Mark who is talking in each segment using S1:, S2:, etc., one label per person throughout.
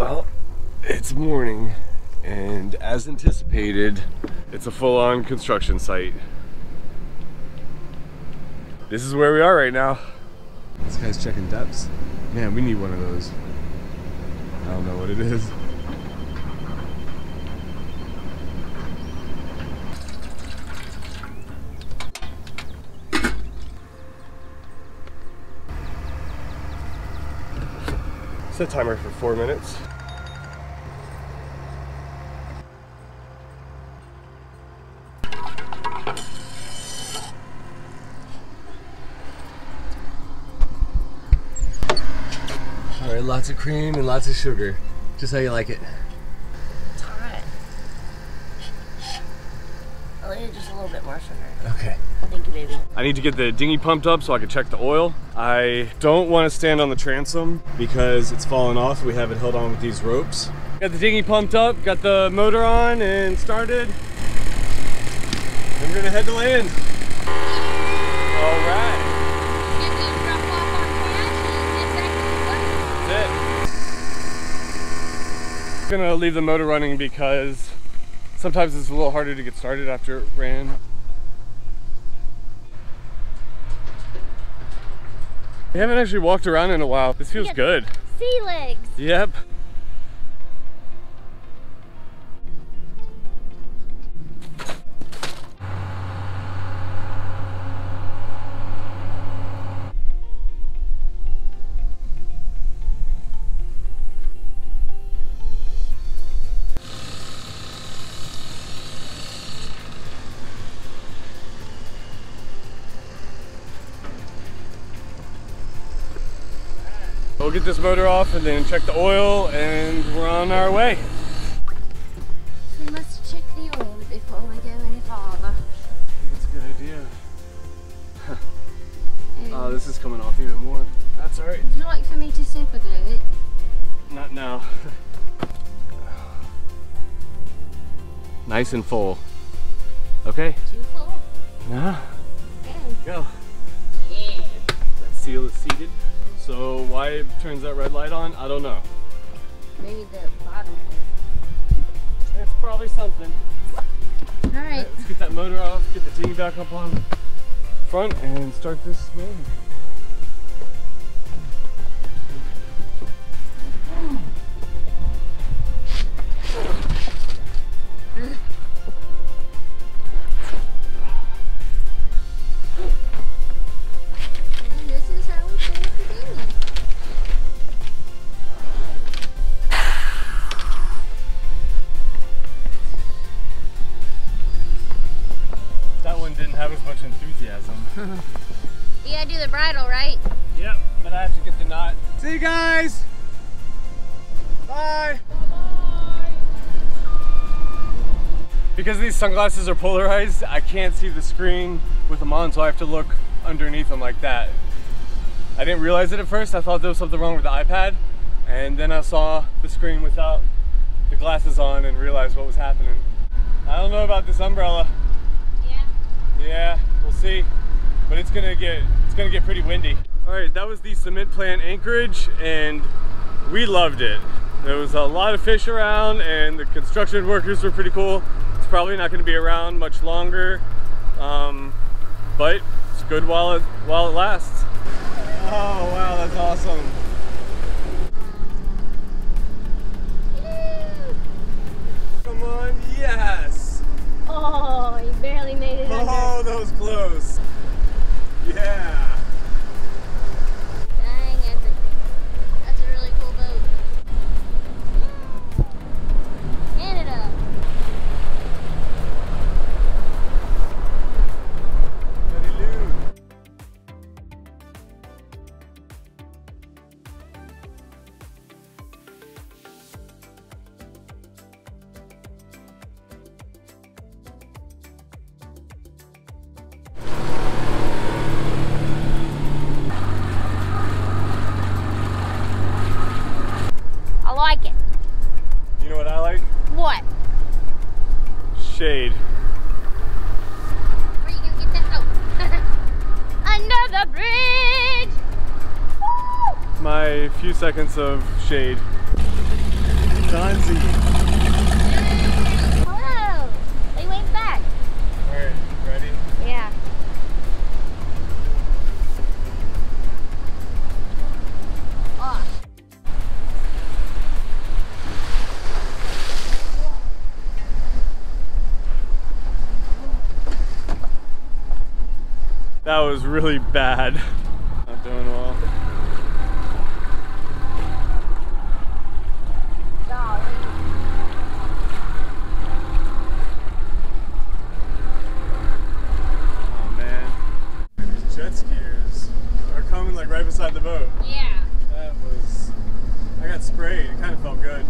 S1: Well, it's morning, and as anticipated, it's a full-on construction site. This is where we are right now. This guy's checking depths. Man, we need one of those. I don't know what it is. Set timer for four minutes. All right, lots of cream and lots of sugar. Just how you like it.
S2: It's alright. Just a little bit more sugar.
S1: Okay.
S2: Thank you, baby.
S1: I need to get the dinghy pumped up so I can check the oil. I don't want to stand on the transom because it's falling off. We have it held on with these ropes. Got the dinghy pumped up, got the motor on and started. We're gonna head to land. All right, that's it. Gonna leave the motor running because sometimes it's a little harder to get started after it ran. We haven't actually walked around in a while. This feels good.
S2: Sea legs.
S1: Yep. We'll get this motor off and then check the oil and we're on our way.
S2: We must check the oil before we go any farther.
S1: That's a good idea. Oh, this is coming off even more. That's all right.
S2: Would you like for me to super glue it?
S1: Not now. nice and full. Okay.
S2: Too full?
S1: Nah.
S2: Okay.
S1: Go.
S2: Yeah.
S1: That seal is seated. So why it turns that red light on, I don't know.
S2: Maybe the bottom
S1: It's probably something.
S2: hole. Alright.
S1: Let's get that motor off, get the dinghy back up on front and start this rolling. Didn't have as much enthusiasm.
S2: You gotta do the bridle, right?
S1: Yep, but I have to get the knot. See you guys! Bye! Because these sunglasses are polarized, I can't see the screen with them on, so I have to look underneath them like that. I didn't realize it at first. I thought there was something wrong with the iPad, and then I saw the screen without the glasses on and realized what was happening. I don't know about this umbrella.
S2: Yeah.
S1: Yeah, see. But it's gonna get it's gonna get pretty windy. All right, that was the cement plant Anchorage, and we loved it. There was a lot of fish around, and the construction workers were pretty cool. It's probably not gonna be around much longer, um, but it's good while it while it lasts. Oh wow, that's awesome. Come on, yes.
S2: Oh, barely made it oh, under.
S1: Oh, that was close.
S2: Bridge. Woo!
S1: My few seconds of shade. Donzi.
S2: Hello. They waved back.
S1: All right, ready?
S2: Yeah. Off.
S1: That was really bad. Not doing well. Oh man. These jet skiers are coming like right beside the boat.
S2: Yeah.
S1: That was. I got sprayed. It kind of felt good.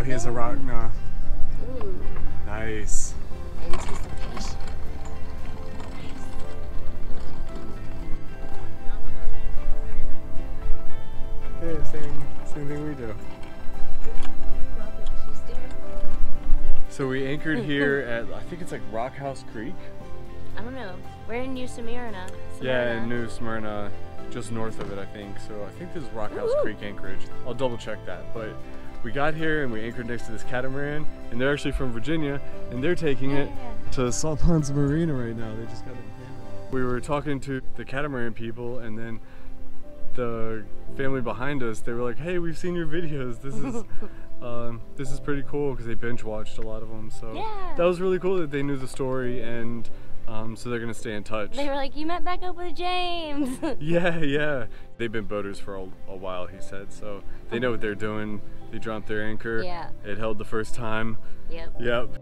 S1: Oh, he has a rock. No.
S2: Ooh,
S1: Nice.
S2: anticipation.
S1: Same, same thing we do.
S2: Robert, she's there.
S1: So we anchored here at, I think it's like Rock House Creek.
S2: I don't know. We're in New Smyrna.
S1: Yeah, in New Smyrna, just north of it, I think. So I think this is Rock House. Creek Anchorage. I'll double check that. But we got here and we anchored next to this catamaran, and they're actually from Virginia, and they're taking it to Salt Ponds Marina right now. They just got it. We were talking to the catamaran people, and then the family behind us, they were like, "Hey, we've seen your videos. This is." Um, this is pretty cool because they binge watched a lot of them, so
S2: Yeah.
S1: that was really cool that they knew the story, and um, so they're gonna stay in touch.
S2: They were like, you met back up with James.
S1: Yeah, yeah. They've been boaters for a, a while, he said, so they know what they're doing. They dropped their anchor.
S2: Yeah.
S1: It held the first time.
S2: yep.
S1: Yep.